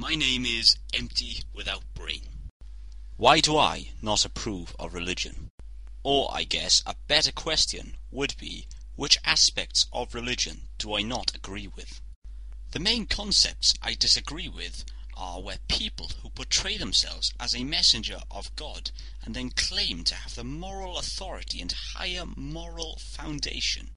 My name is Empty Without Brain. Why do I not approve of religion? Or, I guess, a better question would be, which aspects of religion do I not agree with? The main concepts I disagree with are where people who portray themselves as a messenger of God and then claim to have the moral authority and higher moral foundation.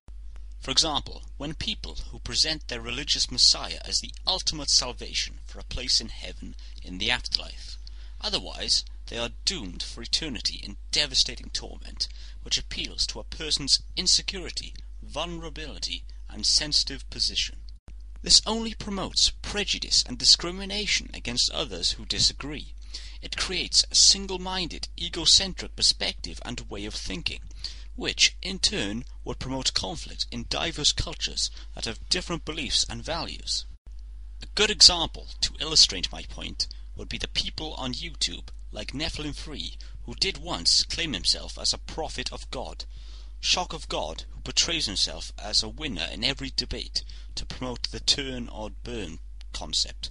For example, when people who present their religious messiah as the ultimate salvation for a place in heaven in the afterlife. Otherwise, they are doomed for eternity in devastating torment, which appeals to a person's insecurity, vulnerability, and sensitive position. This only promotes prejudice and discrimination against others who disagree. It creates a single-minded, egocentric perspective and way of thinking, which in turn would promote conflict in diverse cultures that have different beliefs and values. A good example to illustrate my point would be the people on YouTube like Nephilim Free who did once claim himself as a prophet of God, Shock of God who portrays himself as a winner in every debate to promote the turn or burn concept,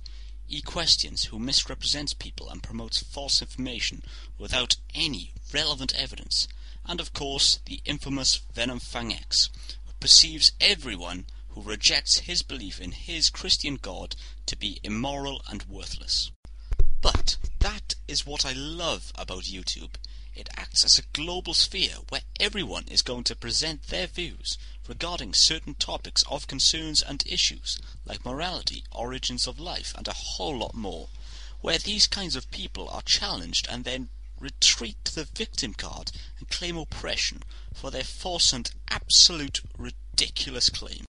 E Questions who misrepresents people and promotes false information without any relevant evidence, and of course the infamous Venom Fang X, who perceives everyone who rejects his belief in his Christian God to be immoral and worthless. But that is what I love about YouTube. It acts as a global sphere where everyone is going to present their views regarding certain topics of concerns and issues like morality, origins of life, and a whole lot more, where these kinds of people are challenged and then retreat to the victim card and claim oppression for their false and absolute ridiculous claim.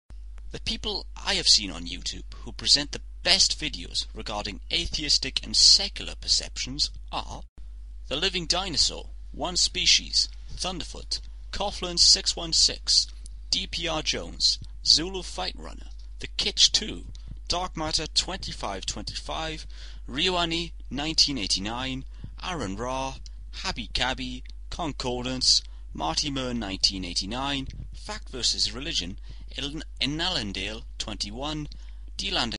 The people I have seen on YouTube who present the best videos regarding atheistic and secular perceptions are The Living Dinosaur, One Species, Thunderfoot, Coughlan616, DPR Jones, Zulu Fight Runner, The Kitch 2, Dark Matter 2525, RyuOni 1989, AronRa, Happy Cabbie, Concordance, Martymer 1989, Fact vs. Religion, Ainulindale 21, D-Land